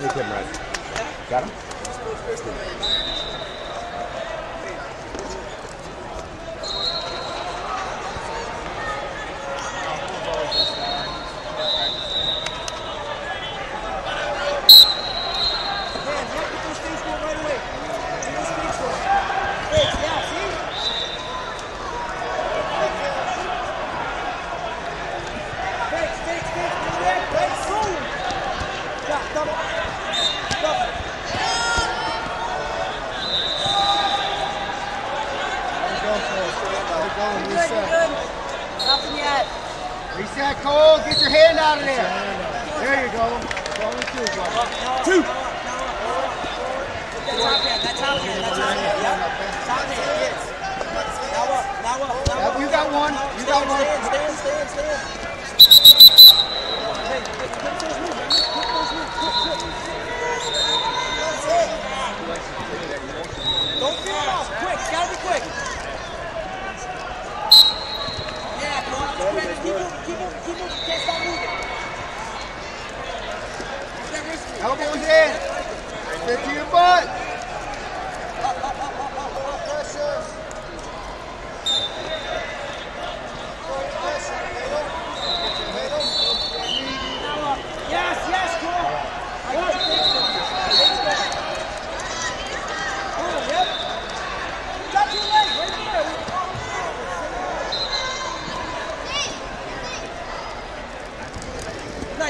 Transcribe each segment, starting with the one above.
Make him ready. Got him? Cole. Get your hand out of there. There you go. Two, bro. Two. That's top hand. That's top hand. That's top hand. Yep. Top hand. Yes. Now up. Now up. Now Yep, up. you got one. You got one. Stand, stand, stand, stand. Hey, hey, quick those moves, man. Quick those moves. Quick, quick. Don't feel it off. Quick. It's gotta be quick. Yeah, come on. Keep moving. Keep moving. Keep moving. Can't stop moving. Use that wrist move. Elbows in. Sit to your butt. Yes, yes, cool. Good. Cool, yep. Got your leg right there. Nice, cool. Finish your feet. Drive up to your feet. Inside shove, yep. Get above that knee, Cole. I'll do it. I'll do it. Pick it up, pick it up, pick it up, yep.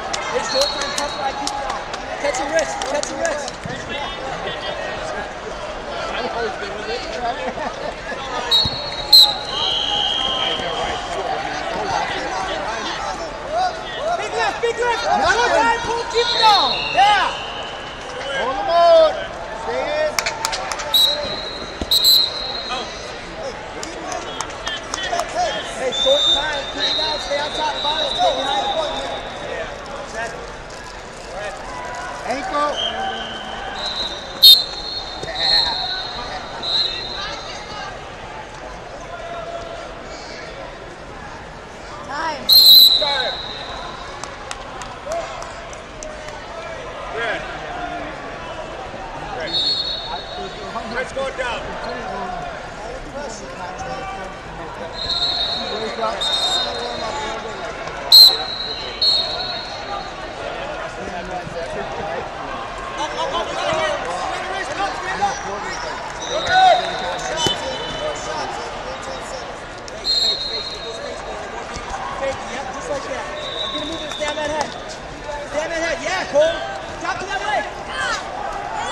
It's short time, tough guy, keep it on. Catch your wrist, catch your wrist. Big lift, big lift. Nothing. Short time, pull, keep it on. Yeah. Hold him on. Stay in. Hey, short time, keep it down, stay on top, bottom, stay behind Ankle. Time. Start. Red. Red. Let's go down. Up, up, up, right here. Stand the wrist, up, stand up. Okay. Fake, yep, just like that. Now get a move and stay on that head. Stay on that head, yeah, Cole. Drop to that leg.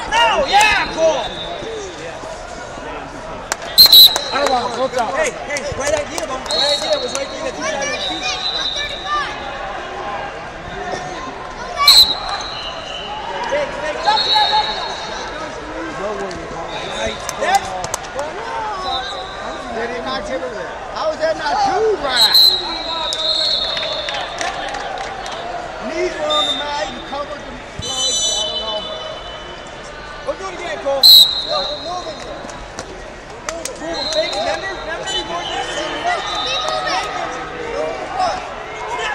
No, yeah, Cole. I don't want to go down. Hey, hey, right idea, man. Right idea was right there. Two guys with feet. Fake, fake, drop to that leg. That's Did he not give it there? How is that not two right? Knees were on the mat. You covered the legs. I don't know. Go do it again, Cole. Boom, fake, remember? Remember? You more than Snap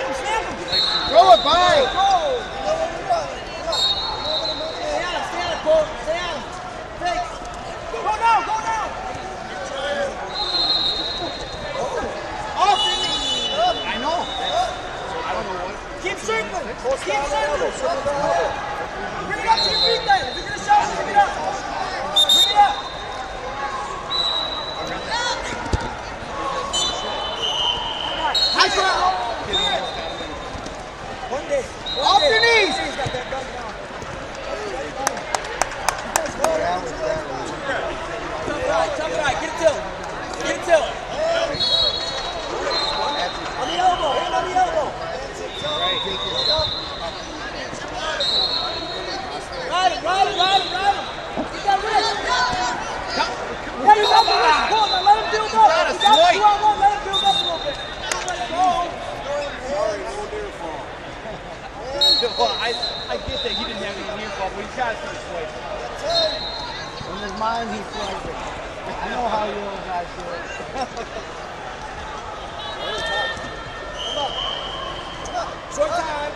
him, snap him. Throw it by. Go. Stay on him, stay on him, Cole. Stay on him. Fake. Go now, go now. Off. I know. Keep circling. Keep circling. Off your knees. Top right, top right. Get it tilt. Get it tilt. On the elbow. well, I, I get that he didn't have any near but he's got some play. In his mind, he's flagrant. I know how you old guys do it. Short time.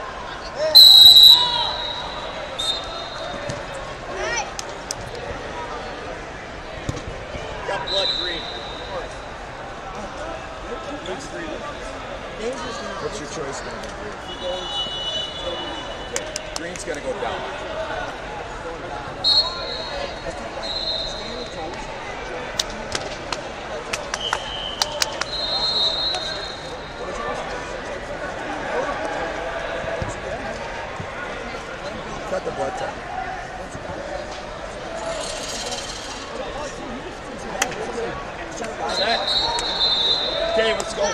Green. Green's going to go down. Cut the blood type. Set. Okay, let's go.